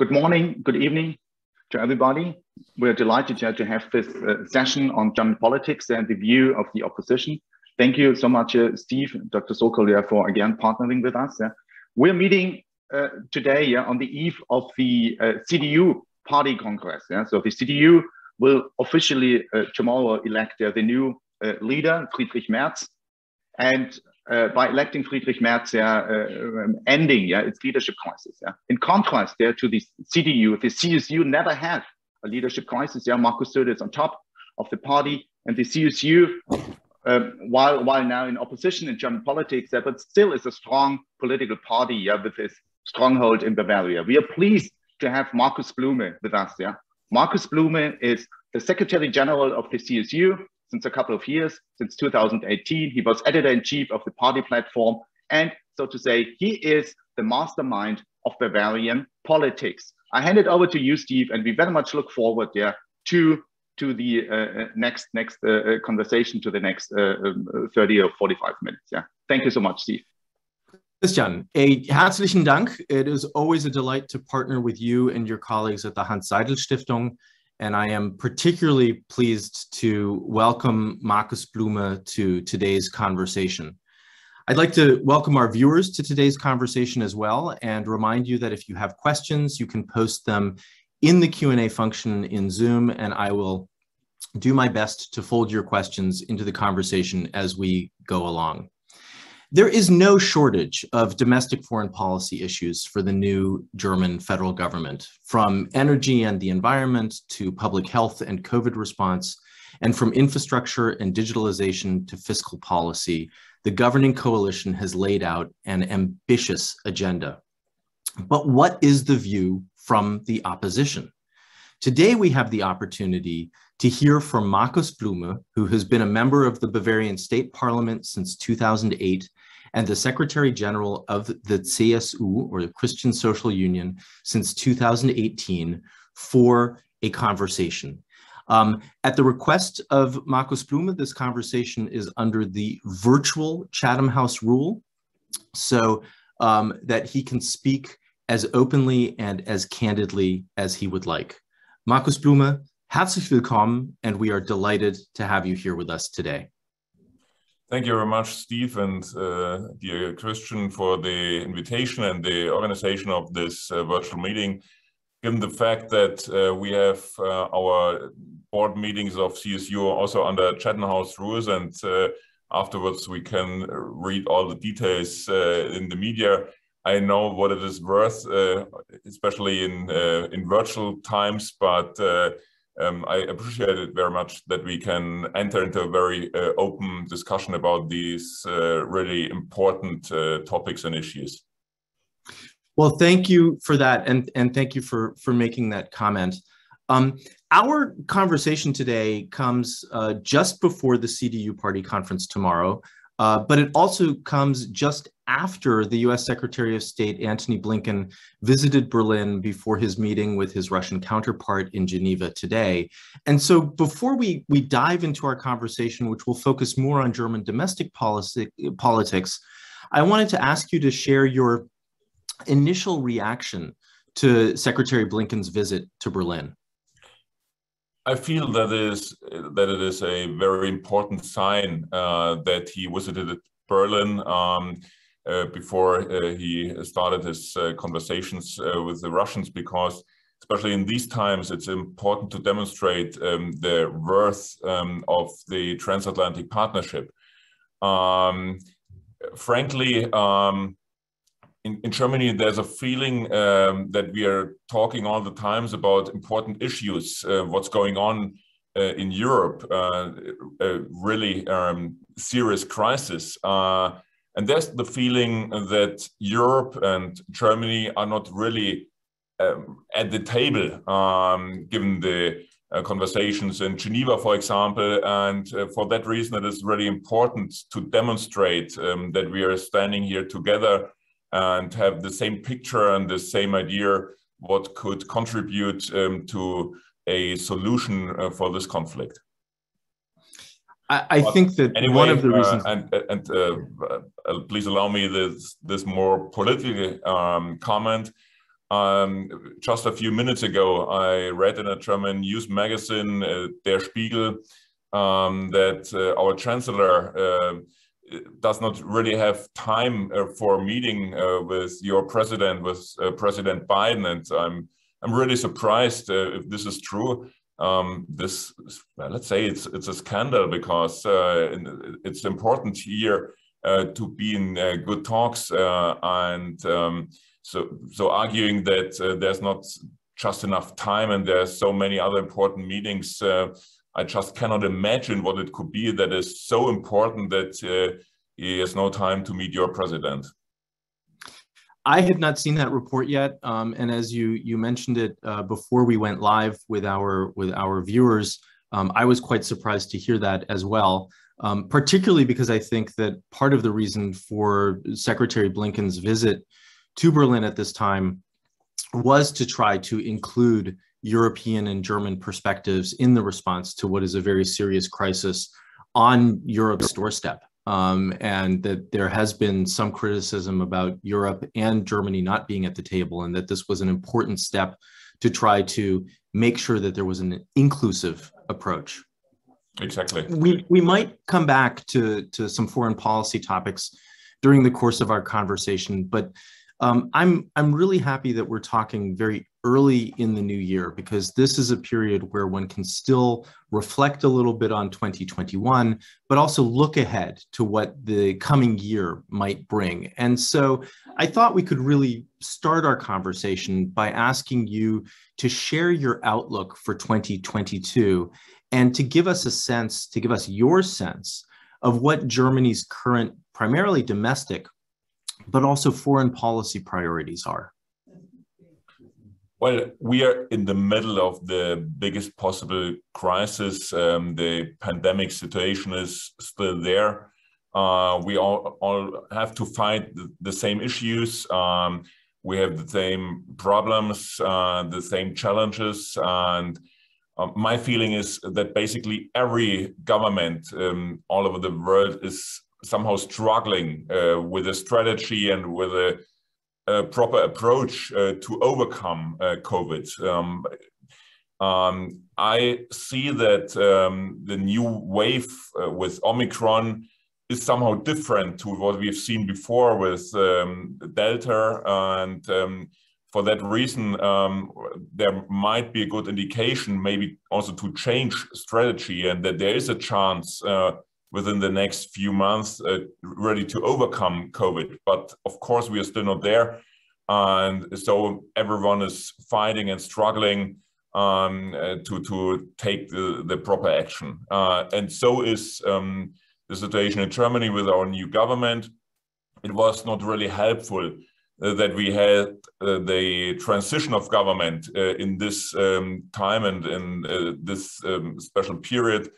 good morning, good evening to everybody. We're delighted to have this uh, session on German politics and the view of the opposition. Thank you so much, uh, Steve, Dr. Sokol, yeah, for again partnering with us. Yeah. We're meeting uh, today yeah, on the eve of the uh, CDU party congress. Yeah. So the CDU will officially uh, tomorrow elect uh, the new leader, Friedrich Merz. And uh, by electing Friedrich Merz, yeah, uh, um, ending yeah, its leadership crisis. Yeah. In contrast there to the CDU, the CSU never had a leadership crisis. Yeah, Markus Söder is on top of the party, and the CSU, um, while while now in opposition in German politics, yeah, but still is a strong political party yeah, with its stronghold in Bavaria. We are pleased to have Markus Blume with us. Yeah, Markus Blume is the Secretary General of the CSU since a couple of years, since 2018. He was editor in chief of the party platform. And so to say, he is the mastermind of Bavarian politics. I hand it over to you, Steve, and we very much look forward yeah, to, to the uh, uh next, next uh, uh, conversation, to the next uh, um, 30 or 45 minutes. Yeah. Thank you so much, Steve. Christian, a herzlichen Dank. It is always a delight to partner with you and your colleagues at the Hanns Seidel Stiftung and I am particularly pleased to welcome Markus Blume to today's conversation. I'd like to welcome our viewers to today's conversation as well and remind you that if you have questions, you can post them in the Q&A function in Zoom and I will do my best to fold your questions into the conversation as we go along. There is no shortage of domestic foreign policy issues for the new German federal government, from energy and the environment to public health and COVID response, and from infrastructure and digitalization to fiscal policy, the governing coalition has laid out an ambitious agenda. But what is the view from the opposition? Today, we have the opportunity to hear from Markus Blume, who has been a member of the Bavarian State Parliament since 2008 and the Secretary General of the CSU, or the Christian Social Union, since 2018 for a conversation. Um, at the request of Markus Blume, this conversation is under the virtual Chatham House rule, so um, that he can speak as openly and as candidly as he would like. Markus Blume, herzlich willkommen, and we are delighted to have you here with us today. Thank you very much, Steve and uh, dear Christian, for the invitation and the organization of this uh, virtual meeting. Given the fact that uh, we have uh, our board meetings of CSU also under Chatham House rules, and uh, afterwards we can read all the details uh, in the media. I know what it is worth, especially in in virtual times, but um, I appreciate it very much that we can enter into a very uh, open discussion about these uh, really important uh, topics and issues. Well, thank you for that, and and thank you for for making that comment. Um, our conversation today comes uh, just before the CDU party conference tomorrow, uh, but it also comes just after the US Secretary of State Antony Blinken visited Berlin before his meeting with his Russian counterpart in Geneva today. And so before we, we dive into our conversation, which will focus more on German domestic policy, politics, I wanted to ask you to share your initial reaction to Secretary Blinken's visit to Berlin. I feel that is that it is a very important sign uh, that he visited Berlin. Um, before uh, he started his uh, conversations with the Russians because especially in these times, it's important to demonstrate um, the worth um, of the transatlantic partnership. Um, frankly, um, in, in, Germany, there's a feeling um, that we are talking all the times about important issues, uh, what's going on uh, in Europe, uh, a really um, serious crisis. And there's the feeling that Europe and Germany are not really um, at the table, um, given the uh, conversations in Geneva, for example. And uh, for that reason, it is really important to demonstrate um, that we are standing here together and have the same picture and the same idea what could contribute um, to a solution uh, for this conflict. I, I think that anyway, one of the reasons, uh, and, and uh, uh, please allow me this this more political um, comment. Um, just a few minutes ago, I read in a German news magazine, uh, Der Spiegel, um, that uh, our chancellor uh, does not really have time uh, for meeting uh, with your president, with uh, President Biden, and I'm I'm really surprised if this is true. Um, this, well, let's say it's it's a scandal because it's important here to be in good talks and. Um, so, so arguing that uh, there's not just enough time and there's so many other important meetings, uh, I just cannot imagine what it could be that is so important that uh, he has no time to meet your president. I had not seen that report yet, um, and as you you mentioned it uh, before we went live with our with our viewers, um, I was quite surprised to hear that as well. Um, particularly because I think that part of the reason for Secretary Blinken's visit to Berlin at this time was to try to include European and German perspectives in the response to what is a very serious crisis on Europe's doorstep. Um, and that there has been some criticism about Europe and Germany not being at the table, and that this was an important step to try to make sure that there was an inclusive approach. Exactly. We, we might come back to, to some foreign policy topics during the course of our conversation, but um, I'm I'm really happy that we're talking very early in the new year because this is a period where one can still reflect a little bit on 2021, but also look ahead to what the coming year might bring. And so I thought we could really start our conversation by asking you to share your outlook for 2022 and to give us a sense, to give us your sense of what Germany's current, primarily domestic but also foreign policy priorities are? Well, we are in the middle of the biggest possible crisis. Um, the pandemic situation is still there. Uh, we all, all have to fight the, the same issues. Um, we have the same problems, uh, the same challenges. And uh, my feeling is that basically every government um, all over the world is somehow struggling uh, with a strategy and with a, a proper approach uh, to overcome uh, COVID. Um, um, I see that um, the new wave uh, with Omicron is somehow different to what we've seen before with um, Delta. And um, for that reason, um, there might be a good indication, maybe also to change strategy, and that there is a chance uh, within the next few months uh, ready to overcome COVID. But of course, we are still not there. And so everyone is fighting and struggling um, uh, to, to take the, the proper action. Uh, and so is um, the situation in Germany with our new government. It was not really helpful uh, that we had uh, the transition of government uh, in this um, time and in this um, special period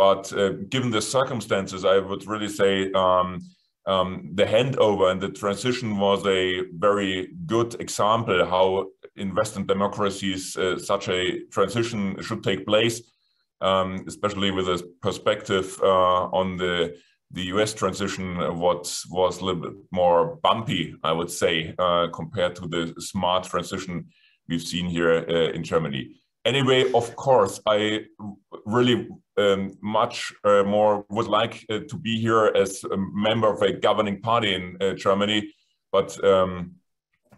but uh, given the circumstances, I would really say um, um, the handover and the transition was a very good example how in Western democracies uh, such a transition should take place, um, especially with a perspective uh, on the the US transition, what was a little bit more bumpy, I would say, uh, compared to the smart transition we've seen here uh, in Germany anyway, of course, I really um, much uh, more would like uh, to be here as a member of a governing party in uh, Germany. But um,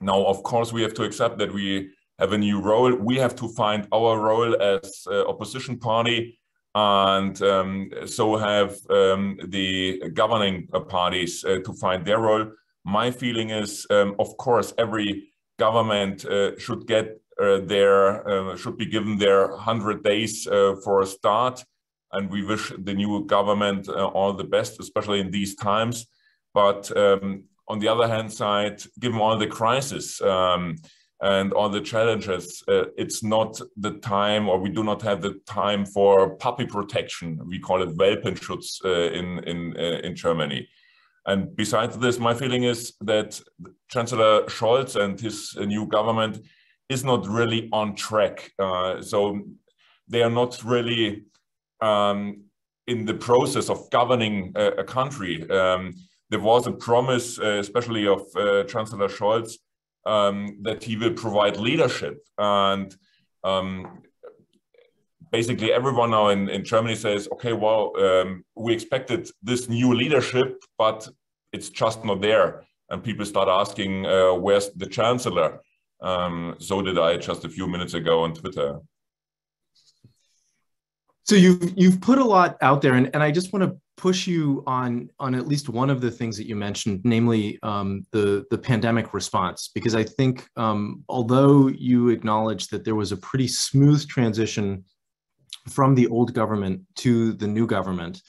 now, of course, we have to accept that we have a new role. We have to find our role as opposition party and um, so have um, the governing parties uh, to find their role. My feeling is, um, of course, every government uh, should get uh, their uh, should be given their 100 days uh, for a start. And we wish the new government all the best, especially in these times. But um, on the other hand side, given all the crisis um, and all the challenges, uh, it's not the time, or we do not have the time for puppy protection. We call it Welpenschutz uh, in in uh, in Germany. And besides this, my feeling is that Chancellor Scholz and his new government is not really on track. Uh, so they are not really um, in the process of governing a, a country. Um, there was a promise, uh, especially of uh, Chancellor Scholz, um, that he will provide leadership. And um, basically everyone now in, in Germany says, okay, well, um, we expected this new leadership, but it's just not there. And people start asking, uh, where's the chancellor? Um, so did I just a few minutes ago on Twitter. So you've you've put a lot out there, and, and I just want to push you on on at least one of the things that you mentioned, namely um, the the pandemic response, because I think um, although you acknowledge that there was a pretty smooth transition from the old government to the new government,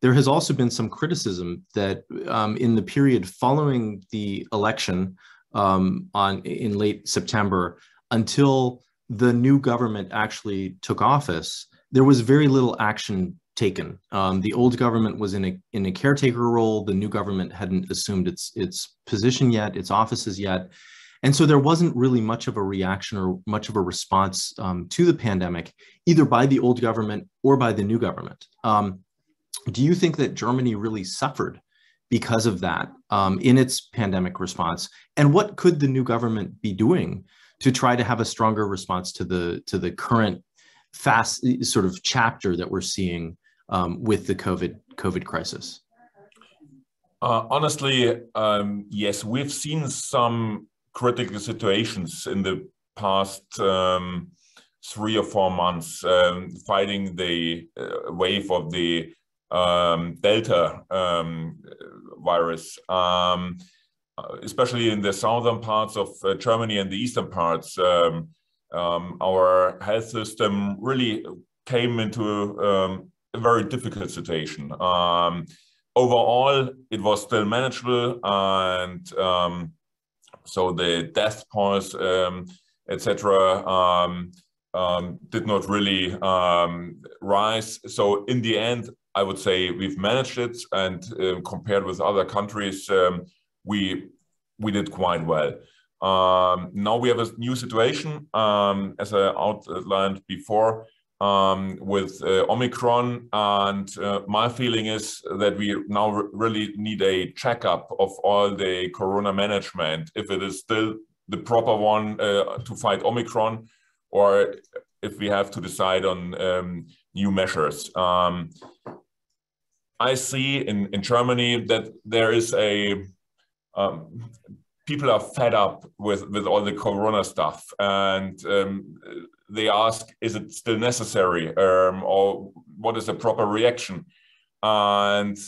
there has also been some criticism that um, in the period following the election um, on in late September until the new government actually took office, there was very little action taken. Um, the old government was in a in a caretaker role. The new government hadn't assumed its its position yet, its offices yet, and so there wasn't really much of a reaction or much of a response um, to the pandemic, either by the old government or by the new government. Um, do you think that Germany really suffered because of that um, in its pandemic response? And what could the new government be doing to try to have a stronger response to the to the current fast sort of chapter that we're seeing um, with the COVID COVID crisis? Uh, honestly, um, yes, we've seen some critical situations in the past um, three or four months, um, fighting the uh, wave of the um, Delta um, virus, um, especially in the southern parts of uh, Germany and the eastern parts. Um, um, our health system really came into um, a very difficult situation. overall, it was still manageable, and so the death toll, etc. Um, did not really um, rise. So in the end, I would say we've managed it, and uh, compared with other countries, um, we we did quite well. Um, now we have a new situation, um, as I outlined before, um, with uh, Omicron, and uh, my feeling is that we now really need a checkup of all the Corona management, if it is still the proper one uh, to fight Omicron, or if we have to decide on um, new measures. Um, I see in, in Germany that there is a um, people are fed up with, with all the corona stuff and um, they ask is it still necessary? Um, or what is the proper reaction? And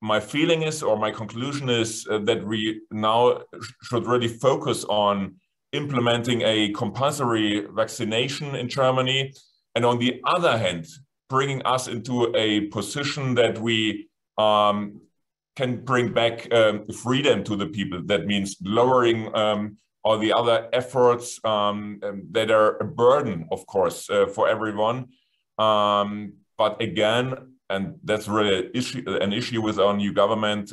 my feeling is or my conclusion is uh, that we now should really focus on implementing a compulsory vaccination in Germany and on the other hand bringing us into a position that we um, can bring back um, freedom to the people. That means lowering um, all the other efforts um, um, that are a burden, of course, uh, for everyone. Um, but again, and that's really an issue, an issue with our new government.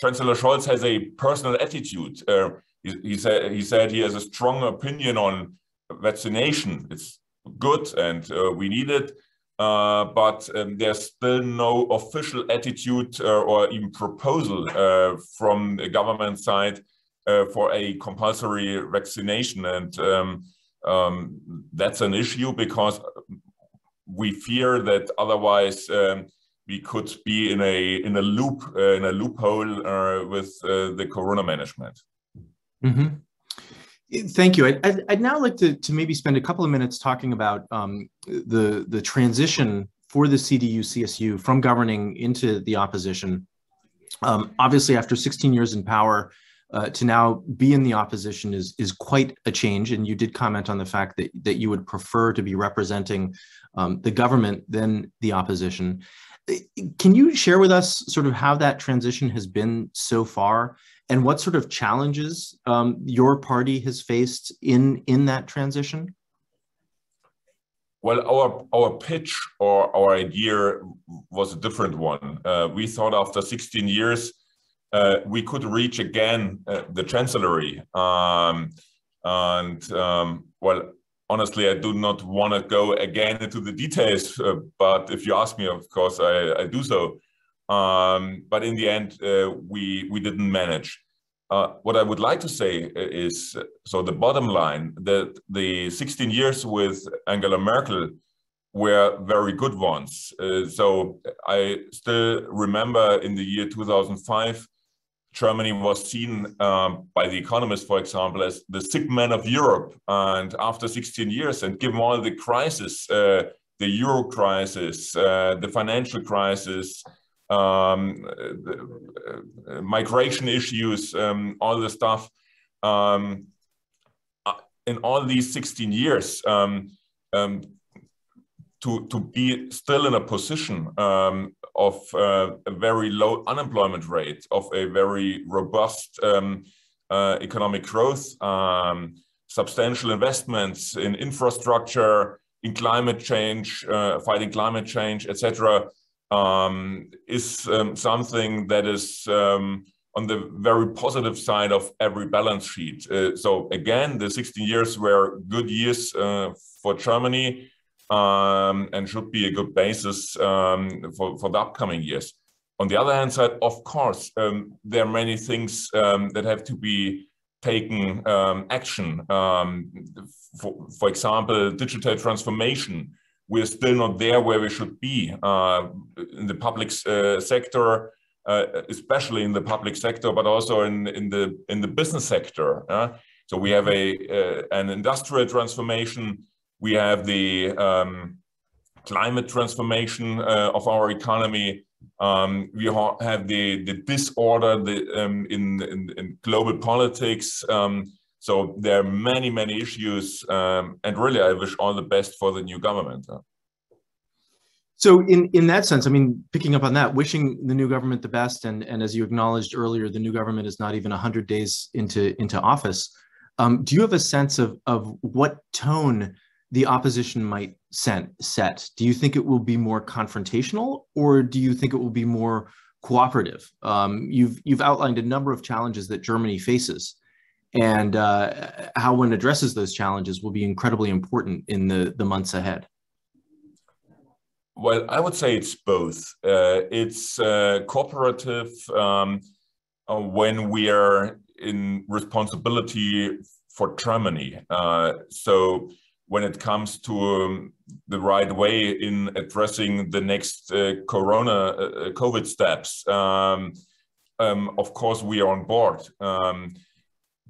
Chancellor Scholz has a personal attitude. Uh, he, he, said he said he has a strong opinion on vaccination. It's good and uh, we need it. Uh, but um, there's still no official attitude uh, or even proposal uh, from the government side uh, for a compulsory vaccination. And um, um, that's an issue because we fear that otherwise um, we could be in a in a loop uh, in a loophole with the corona management. Mm -hmm. Thank you. I'd, I'd, now like to, to maybe spend a couple of minutes talking about um, the, the transition for the CDU CSU from governing into the opposition. Um, obviously, after 16 years in power, uh, to now be in the opposition is, is quite a change. And you did comment on the fact that, that you would prefer to be representing um, the government than the opposition. Can you share with us sort of how that transition has been so far and what sort of challenges um, your party has faced in in that transition? Well, our our pitch or our idea was a different one. Uh, we thought after 16 years uh, we could reach again uh, the chancellery, um, and um, well, honestly, I do not want to go again into the details. Uh, but if you ask me, of course, I, I do so. Um, but in the end, uh, we we didn't manage. Uh, what I would like to say is, so the bottom line, that the 16 years with Angela Merkel were very good ones. Uh, so I still remember in the year 2005, Germany was seen um, by The Economist, for example, as the sick man of Europe. And after 16 years, and given all the crisis, uh, the euro crisis, uh, the financial crisis, um, the, uh, migration issues, um, all the stuff. Um, uh, in all these 16 years, um, um, to, to be still in a position um, of uh, a very low unemployment rate, of a very robust uh, economic growth, substantial investments in infrastructure, in climate change, uh, fighting climate change, etc um, is um, something that is um, on the very positive side of every balance sheet. Uh, so again, the 16 years were good years uh, for Germany um, and should be a good basis um, for, for the upcoming years. On the other hand side, of course, um, there are many things that have to be taken action. for, for example, digital transformation we're still not there where we should be uh, in the public uh, sector, uh, especially in the public sector, but also in, in the in the business sector. so we have a uh, an industrial transformation. We have the um, climate transformation uh, of our economy. Um, we ha have the the disorder the, um, in, in, in global politics. So there are many, many issues, um, and really, I wish all the best for the new government. So, in in that sense, I mean, picking up on that, wishing the new government the best, and and as you acknowledged earlier, the new government is not even hundred days into into office. Um, do you have a sense of of what tone the opposition might set? Set? Do you think it will be more confrontational, or do you think it will be more cooperative? Um, you've you've outlined a number of challenges that Germany faces and uh, how one addresses those challenges will be incredibly important in the, the months ahead. Well, I would say it's both. Uh, it's uh, cooperative um, uh, when we are in responsibility for Germany. Uh, so when it comes to um, the right way in addressing the next uh, Corona COVID steps, um, um, of course we are on board.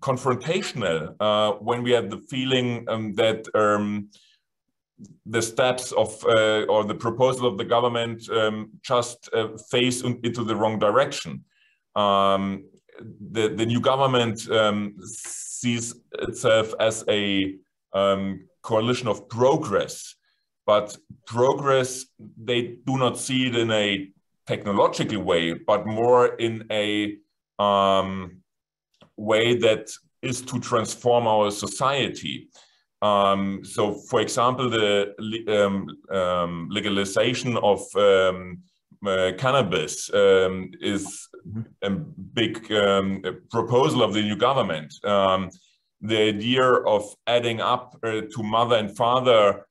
Confrontational uh, when we had the feeling um, that um, the steps of uh, or the proposal of the government um, just uh, face into the wrong direction. Um, the, the new government um, sees itself as a um, coalition of progress, but progress, they do not see it in a technological way, but more in a um, way that is to transform our society. Um, so, for example, the um, um, legalization of um, uh, cannabis um, is a big um, proposal of the new government. the idea of adding up uh, to mother and father,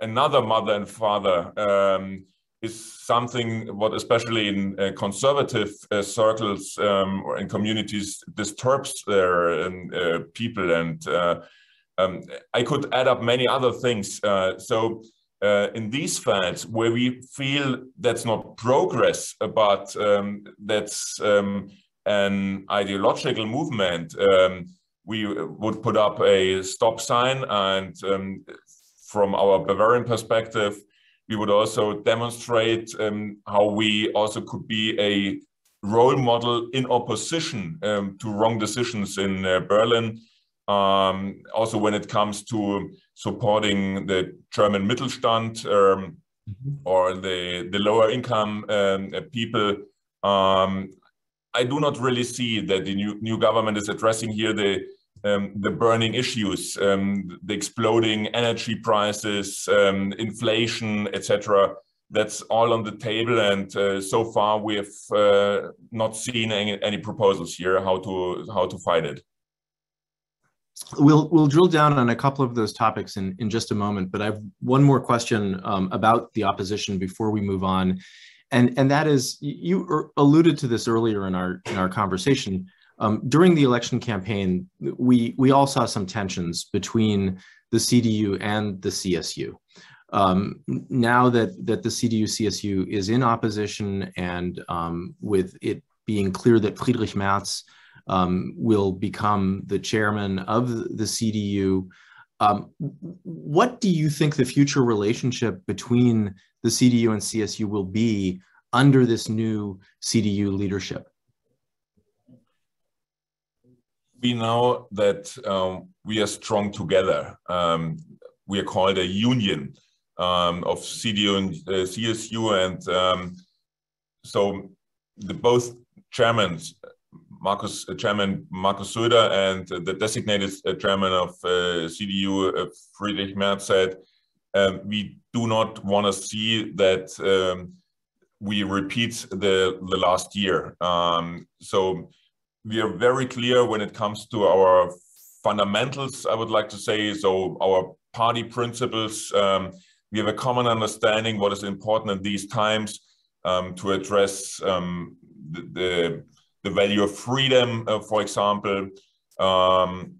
another mother and father, is something what especially in uh, conservative uh, circles um, or in communities disturbs their um, uh, people and uh, um, I could add up many other things. Uh, so uh, in these fields where we feel that's not progress, but um, that's um, an ideological movement, um, we would put up a stop sign and from our Bavarian perspective, we would also demonstrate um, how we also could be a role model in opposition um, to wrong decisions in uh, Berlin. Um, also, when it comes to supporting the German Mittelstand um, mm-hmm. or the, the lower income um, uh, people, um, I do not really see that the new, new government is addressing here the um, the burning issues, um, the exploding energy prices, um, inflation, etc. That's all on the table, and uh, so far we have uh, not seen any, any, proposals here how to how to fight it. We'll we'll drill down on a couple of those topics in in just a moment, but I have one more question um, about the opposition before we move on, and and that is you alluded to this earlier in our in our conversation Um, during the election campaign, we, we all saw some tensions between the CDU and the CSU. Um, now that, that the CDU CSU is in opposition and um, with it being clear that Friedrich Merz um, will become the chairman of the CDU, um, what do you think the future relationship between the CDU and CSU will be under this new CDU leadership? We know that um, we are strong together. Um, we are called a union um, of CDU and uh, CSU, and um, so the both chairmen, Markus uh, Chairman Markus Söder and uh, the designated uh, chairman of uh, CDU uh, Friedrich Merz said, um, we do not want to see that um, we repeat the the last year. So we are very clear when it comes to our fundamentals. I would like to say so. Our party principles. Um, we have a common understanding what is important in these times um, to address um, the, the, the value of freedom, uh, for example, um,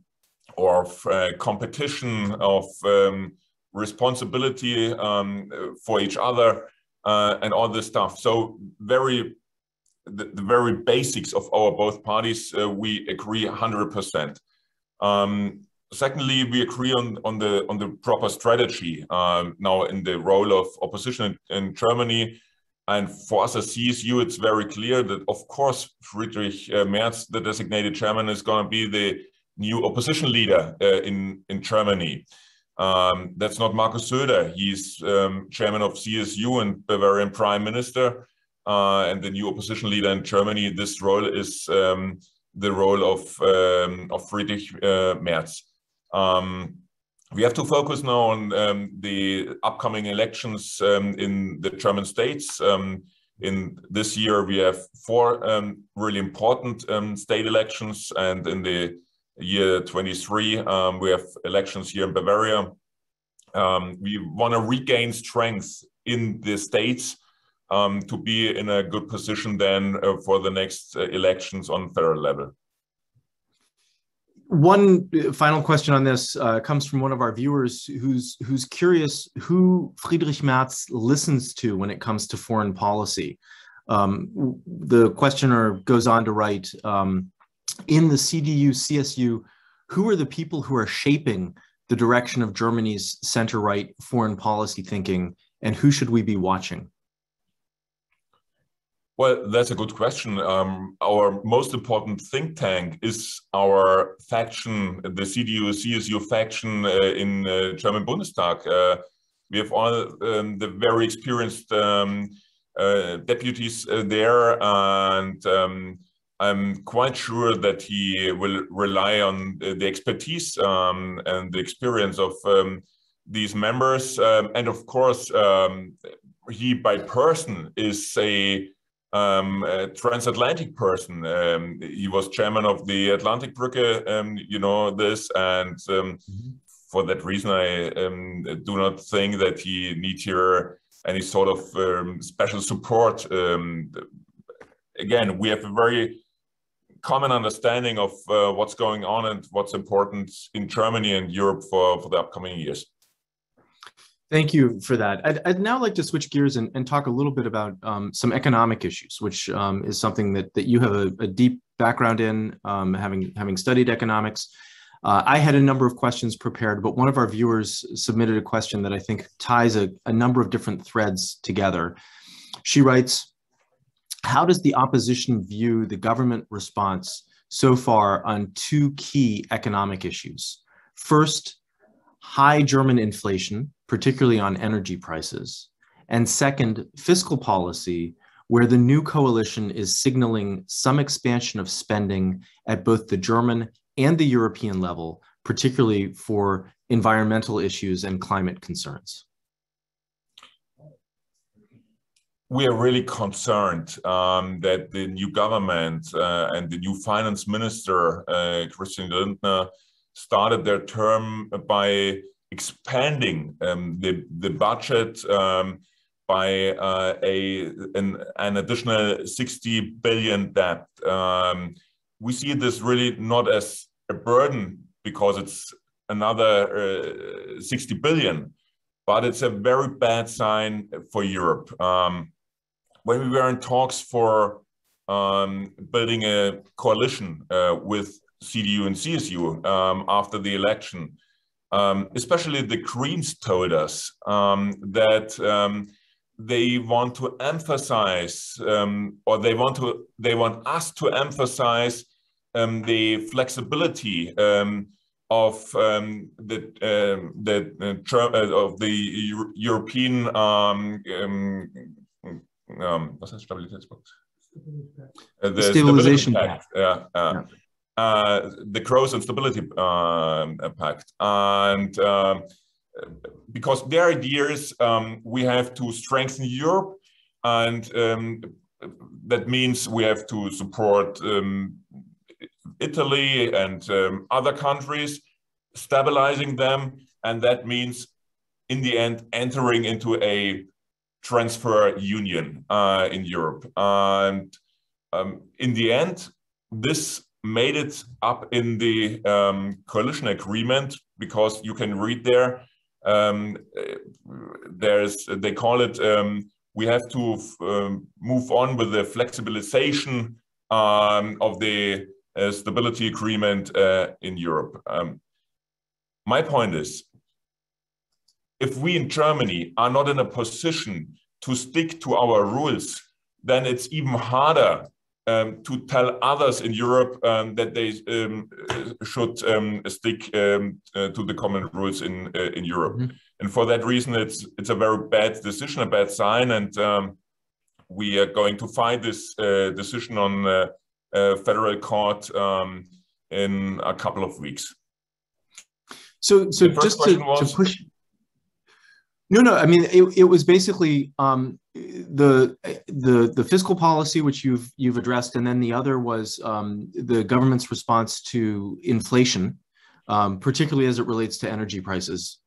or uh, competition, of um, responsibility um, for each other, uh, and all this stuff. So very the, the, very basics of our both parties, uh, we agree 100%. Um, secondly, we agree on, on the on the proper strategy um, now in the role of opposition in, in, Germany. And for us as CSU, it's very clear that, of course, Friedrich uh, Merz, the designated chairman, is going to be the new opposition leader uh, in, in Germany. Um, that's not Markus Söder. He's um, chairman of CSU and Bavarian prime minister uh, and the new opposition leader in Germany. This role is um, the role of, um, of Friedrich uh, Merz. Um, we have to focus now on um, the upcoming elections um, in the German states. Um, in this year, we have four um, really important um, state elections, and in the year 23, we have elections here in Bavaria. we want to regain strength in the states to be in a good position then uh, for the next uh, elections on federal level. One uh, final question on this uh, comes from one of our viewers who's who's curious who Friedrich Merz listens to when it comes to foreign policy. Um, the questioner goes on to write, um, in the CDU, CSU, who are the people who are shaping the direction of Germany's center-right foreign policy thinking, and who should we be watching? Well, that's a good question. Um, our most important think tank is our faction, the CDU, CSU faction uh, in uh, German Bundestag. Uh, we have all um, the very experienced um, uh, deputies uh, there, and um, I'm quite sure that he will rely on the expertise um, and the experience of um, these members. and of course, he by person is a um, a transatlantic person. Um, he was chairman of the Atlantik-Brücke, um, you know this, and um, mm-hmm. for that reason, I um, do not think that he needs here any sort of um, special support. again, we have a very common understanding of uh, what's going on and what's important in Germany and Europe for, for the upcoming years. Thank you for that. I'd, I'd, now like to switch gears and, and talk a little bit about um, some economic issues, which um, is something that, that you have a, a deep background in, um, having, having studied economics. Uh, I had a number of questions prepared, but one of our viewers submitted a question that I think ties a, a number of different threads together. She writes, how does the opposition view the government response so far on two key economic issues? First, high German inflation, particularly on energy prices. And second, fiscal policy, where the new coalition is signaling some expansion of spending at both the German and the European level, particularly for environmental issues and climate concerns. We are really concerned um, that the new government uh, and the new finance minister, uh, Christian Lindner, started their term by expanding um, the, the budget um, by uh, a, an, an, additional 60 billion debt. Um, we see this really not as a burden because it's another uh, 60 billion, but it's a very bad sign for Europe. Um, when we were in talks for um, building a coalition uh, with CDU and CSU um, after the election, um, especially the Greens told us um, that um, they want to emphasize, um, or they want to, they want us to emphasize the flexibility of um, the um, the uh, uh, of the Euro European um, um, um, was heißt Stabilitätspakt? Uh, the Stabilization Pact. Yeah, yeah. Uh, the Growth and Stability um, Pact, and um, because their idea is um, we have to strengthen Europe, and um, that means we have to support um, Italy and other countries, stabilizing them, and that means in the end entering into a transfer union uh, in Europe. And in the end, this made it up in the um, coalition agreement because you can read there. Um, there's they call it um, we have to um, move on with the flexibilization um, of the uh, stability agreement uh, in Europe. My point is, if we in Germany are not in a position to stick to our rules, then it's even harder um, to tell others in Europe um, that they um, should um, stick um, uh, to the common rules in uh, in Europe. Mm -hmm. And for that reason, it's it's a very bad decision, a bad sign, and um, we are going to find this uh, decision on uh, federal court in a couple of weeks. So, so just to, was, to push. No, no. I mean, it, it was basically um, the the the fiscal policy which you've you've addressed, and then the other was um, the government's response to inflation, um, particularly as it relates to energy prices.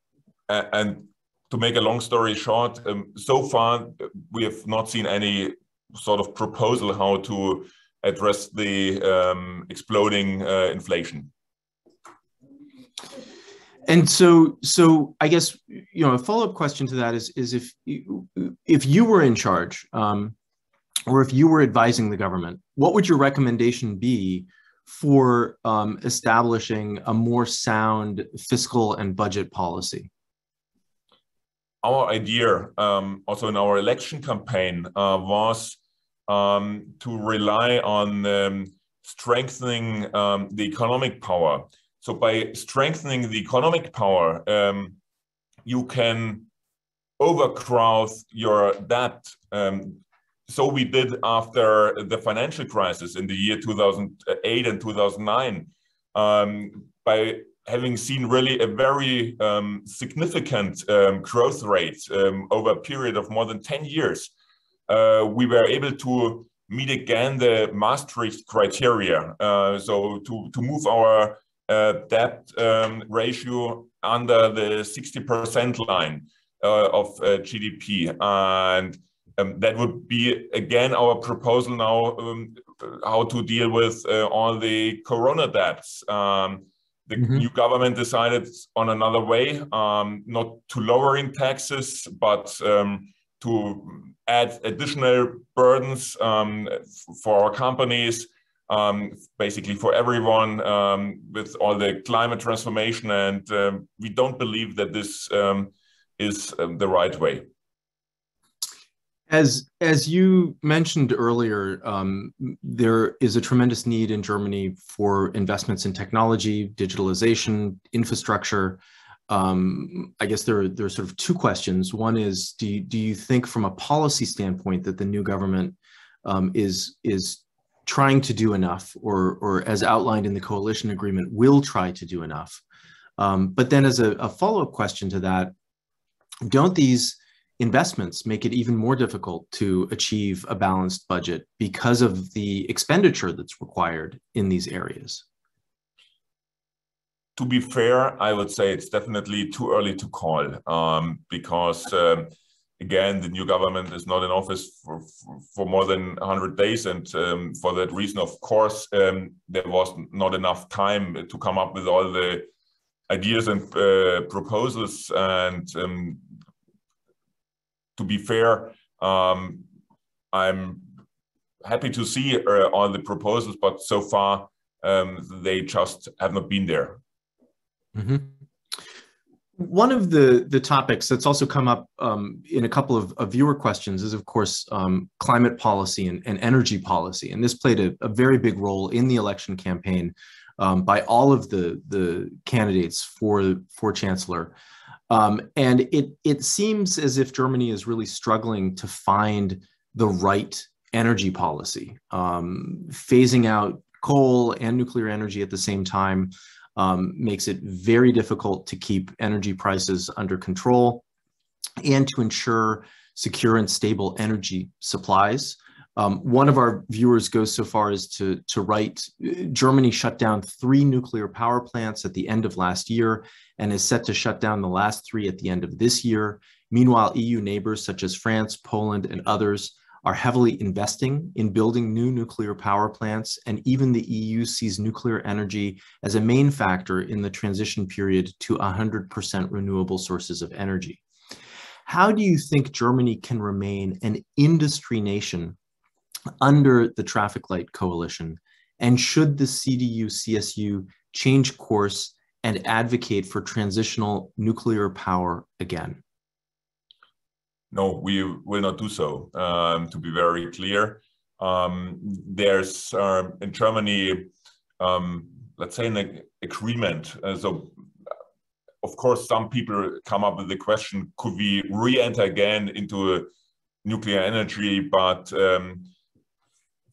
And to make a long story short, um, so far we have not seen any sort of proposal how to address the um, exploding uh, inflation and so so i guess you know a follow-up question to that is is if if you were in charge um, or if you were advising the government what would your recommendation be for um, establishing a more sound fiscal and budget policy? Our idea um, also in our election campaign uh, was um, to rely on um, strengthening um, the economic power so by strengthening the economic power, um, you can overcrowd your debt. Um, so we did after the financial crisis in the year 2008 and 2009 um, by having seen really a very um, significant um, growth rate um, over a period of more than 10 years. Uh, we were able to meet again the Maastricht criteria. Uh, so to, to move our debt um, ratio under the 60% line uh, of uh, GDP. And um, that would be, again, our proposal now, um, how to deal with all the corona debts. Um, the mm -hmm. new government decided on another way, um, not to lowering taxes, but um, to add additional burdens um, for our companies um, basically for everyone um, with all the climate transformation. And um, we don't believe that this um, is um, the right way. As, as you mentioned earlier, um, there is a tremendous need in Germany for investments in technology, digitalization, infrastructure. I guess there are, there are sort of two questions. One is, do you, do you think from a policy standpoint that the new government is, is trying to do enough or, or as outlined in the coalition agreement, will try to do enough. Um, but then as a, a follow-up question to that, don't these investments make it even more difficult to achieve a balanced budget because of the expenditure that's required in these areas? To be fair, I would say it's definitely too early to call um, because um, again, the new government is not in office for, for more than 100 days. And um, for that reason, of course, um, there was not enough time to come up with all the ideas and uh, proposals. And um, to be fair, um, I'm happy to see uh, all the proposals, but so far um, they just have not been there. Mm -hmm. One of the, the topics that's also come up um, in a couple of, of, viewer questions is, of course, um, climate policy and, and, energy policy. And this played a, a, very big role in the election campaign um, by all of the, the candidates for, for chancellor. Um, and it, it seems as if Germany is really struggling to find the right energy policy, um, phasing out coal and nuclear energy at the same time um, makes it very difficult to keep energy prices under control and to ensure secure and stable energy supplies. Um, one of our viewers goes so far as to, to write, Germany shut down three nuclear power plants at the end of last year and is set to shut down the last three at the end of this year. Meanwhile, EU neighbors such as France, Poland, and others are heavily investing in building new nuclear power plants, and even the EU sees nuclear energy as a main factor in the transition period to 100% renewable sources of energy. How do you think Germany can remain an industry nation under the traffic light coalition? And should the CDU-CSU change course and advocate for transitional nuclear power again? No, we will not do so, um, to be very clear. Um, there's uh, in Germany, um, let's say, an agreement. Uh, so, of course, some people come up with the question could we re enter again into nuclear energy? But um,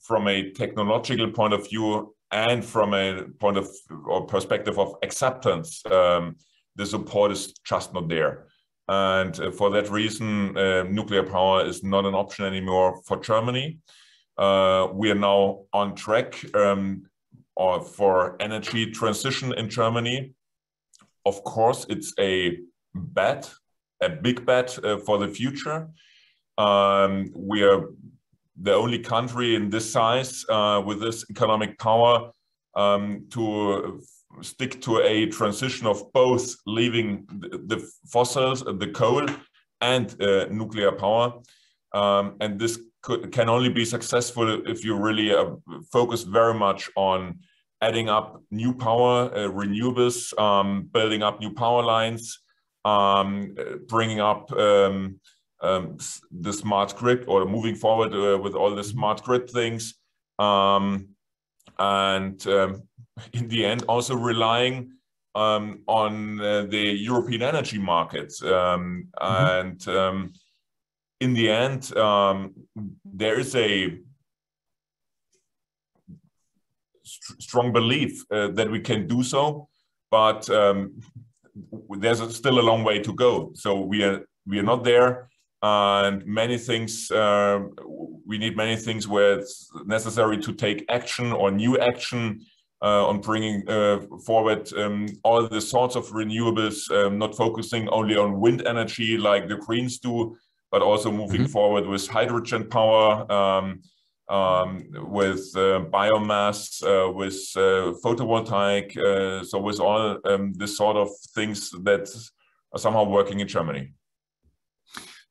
from a technological point of view and from a point of or perspective of acceptance, um, the support is just not there. And uh, for that reason, uh, nuclear power is not an option anymore for Germany. Uh, we are now on track um, for energy transition in Germany. Of course, it's a bet, a big bet uh, for the future. Um, we are the only country in this size uh, with this economic power um, to stick to a transition of both leaving the, the fossils, the coal, and uh, nuclear power. Um, and this could, can only be successful if you really uh, focus very much on adding up new power, uh, renewables, um, building up new power lines, um, bringing up um, um, the smart grid or moving forward uh, with all the smart grid things. Um, and in the end also relying um, on uh, the European energy markets. Um, mm-hmm. And um, in the end, um, there is a st- strong belief uh, that we can do so, but um, there's a, still a long way to go. So we are we are not there, and many things uh, we need many things where it's necessary to take action or new action on bringing uh, forward um, all the sorts of renewables, um, not focusing only on wind energy like the Greens do, but also moving mm -hmm. forward with hydrogen power, um, um with uh, biomass, uh, with uh, photovoltaic, uh, so with all um, this sort of things that are somehow working in Germany.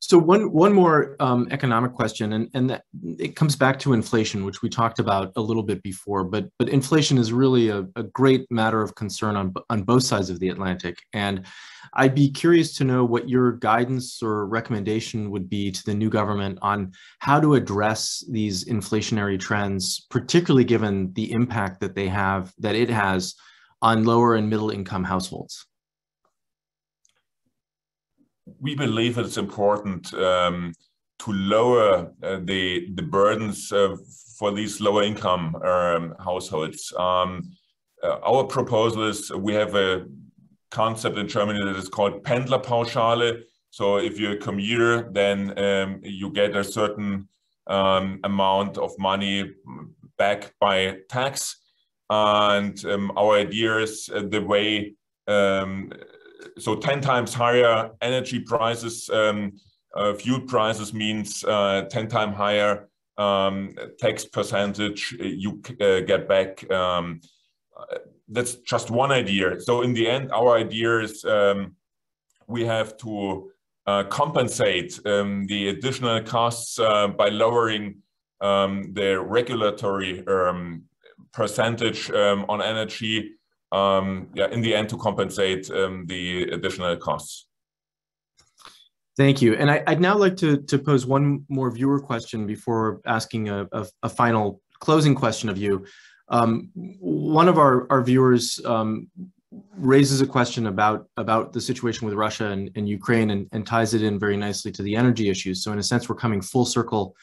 So one one more um, economic question, and and that, it comes back to inflation, which we talked about a little bit before. But but inflation is really a, a great matter of concern on on both sides of the Atlantic, and I'd be curious to know what your guidance or recommendation would be to the new government on how to address these inflationary trends, particularly given the impact that they have that it has on lower and middle income households we believe it's important um, to lower uh, the the burdens uh, for these lower income um, households. Um, uh, our proposal is we have a concept in Germany that is called Pendlerpauschale. So if you're a commuter, then um, you get a certain um, amount of money back by tax. And um, our idea is uh, the way um, so 10 times higher energy prices um, uh, fuel prices means uh, 10 times higher um, tax percentage you uh, get back. Um, that's just one idea. So in the end, our idea is um, we have to uh, compensate um, the additional costs uh, by lowering the regulatory percentage on energy. Yeah, in the end, to compensate the additional costs. Thank you. And I, would now like to, to pose one more viewer question before asking a, a, a final closing question of you. Um, one of our, our viewers um, raises a question about, about the situation with Russia and, and Ukraine and, and ties it in very nicely to the energy issues. So in a sense, we're coming full circle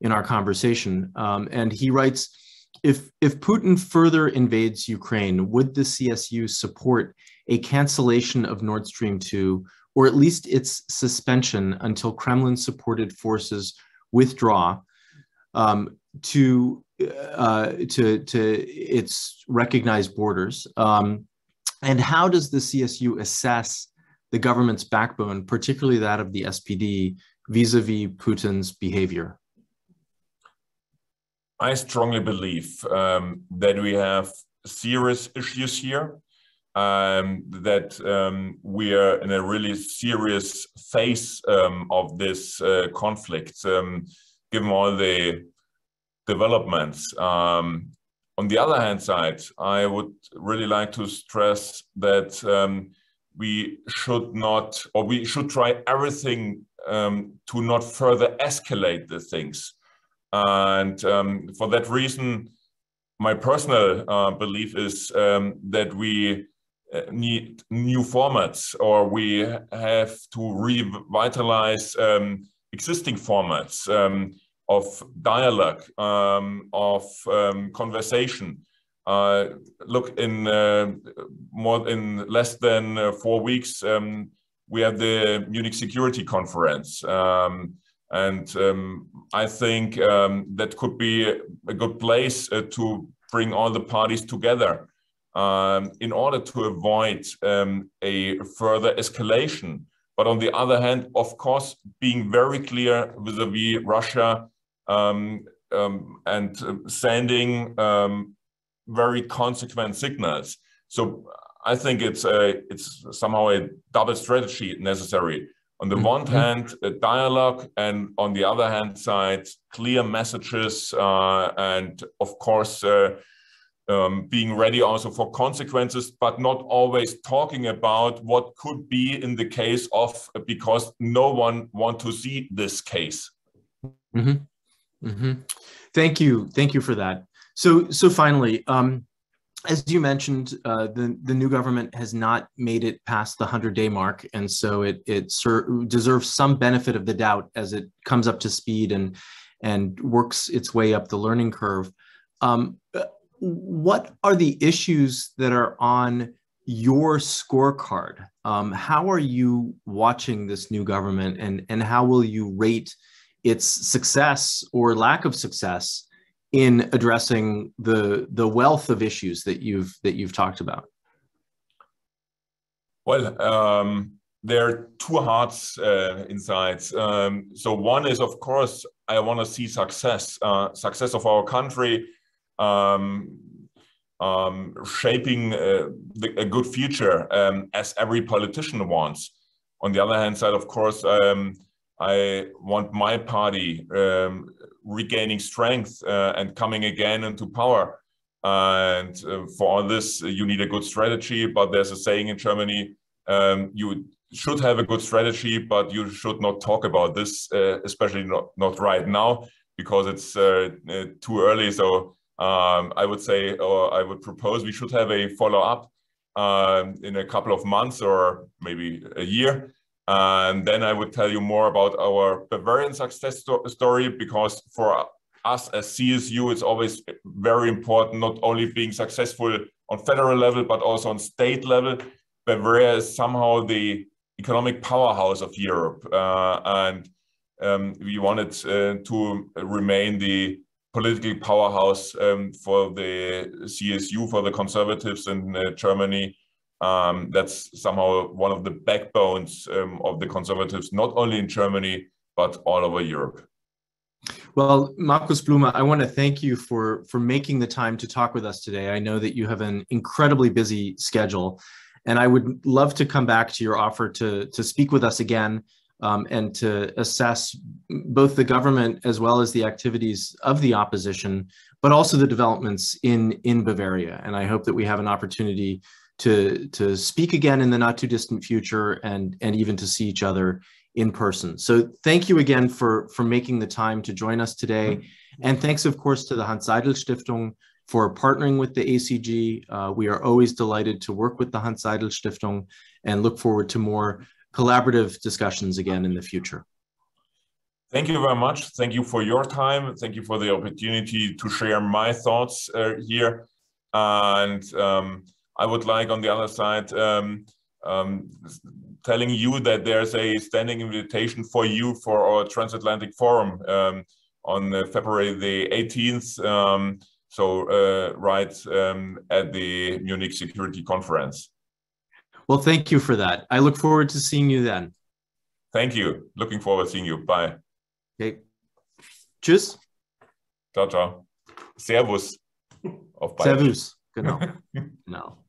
in our conversation. Um, and he writes, if, if Putin further invades Ukraine, would the CSU support a cancellation of Nord Stream 2 or at least its suspension until Kremlin supported forces withdraw um, to, uh, to, to its recognized borders? Um, and how does the CSU assess the government's backbone, particularly that of the SPD, vis-a-vis Putin's behavior? I strongly believe um, that we have serious issues here um, that um, we are in a really serious phase um, of this uh, conflict, um, given all the developments. Um, on the other hand side, I would really like to stress that we should not, or we should try everything to not further escalate the things. And for that reason, my personal uh, belief is that we uh, need new formats or we have to revitalize um, existing formats um, of dialogue, um, of um, conversation. Uh, look, in uh, more in less than uh, four weeks, um, we have the Munich Security Conference. Um, and I think that could be a good place uh, to bring all the parties together um, in order to avoid um, a further escalation. But on the other hand, of course, being very clear vis-a-vis Russia um, um and sending um, very consequent signals. So I think it's a, it's somehow a double strategy necessary. On the mm -hmm. one hand, a dialogue, and on the other hand side, clear messages, uh, and of course, uh, um, being ready also for consequences, but not always talking about what could be in the case of because no one want to see this case. Mm -hmm. Mm -hmm. Thank you, thank you for that. So, so finally, um, as you mentioned, uh, the the new government has not made it past the hundred day mark, and so it it deserves some benefit of the doubt as it comes up to speed and and works its way up the learning curve. Um, what are the issues that are on your scorecard? Um, how are you watching this new government and, and how will you rate its success or lack of success in addressing the, the wealth of issues that you've, that you've talked about? Well, um, there are two hearts uh, inside. Um, so one is, of course, I want to see success, uh, success of our country, um, um, shaping uh, the, a good future um, as every politician wants. On the other hand side, of course, um, I want my party um, regaining strength uh, and coming again into power. And uh, for all this, you need a good strategy. But there's a saying in Germany: um, you should have a good strategy, but you should not talk about this, uh, especially not not right now because it's uh, uh, too early. So um, I would say, or I would propose we should have a follow-up um, in a couple of months or maybe a year. And then I would tell you more about our Bavarian success sto story, because for us as CSU, it's always very important, not only being successful on federal level, but also on state level. Bavaria is somehow the economic powerhouse of Europe. Uh, and um, we wanted uh, to remain the political powerhouse um, for the CSU, for the conservatives in uh, Germany. Um, that's somehow one of the backbones um, of the conservatives, not only in Germany, but all over Europe. Well, Markus Blume, I want to thank you for for making the time to talk with us today. I know that you have an incredibly busy schedule, and I would love to come back to your offer to to speak with us again um, and to assess both the government as well as the activities of the opposition, but also the developments in in Bavaria. And I hope that we have an opportunity to to speak again in the not too distant future and and even to see each other in person. So thank you again for, for making the time to join us today. And thanks, of course, to the Hanns Seidel Stiftung for partnering with the ACG. Uh, we are always delighted to work with the Hanns Seidel Stiftung and look forward to more collaborative discussions again in the future. Thank you very much. Thank you for your time. Thank you for the opportunity to share my thoughts uh, here. And um, I would like on the other side um, um, telling you that there's a standing invitation for you for our transatlantic forum um, on uh, February the 18th. Um, so uh, right um, at the Munich Security Conference. Well, thank you for that. I look forward to seeing you then. Thank you. Looking forward to seeing you. Bye. Okay. Tschüss. Ciao, ciao. Servus. Auf Servus. Genau. genau.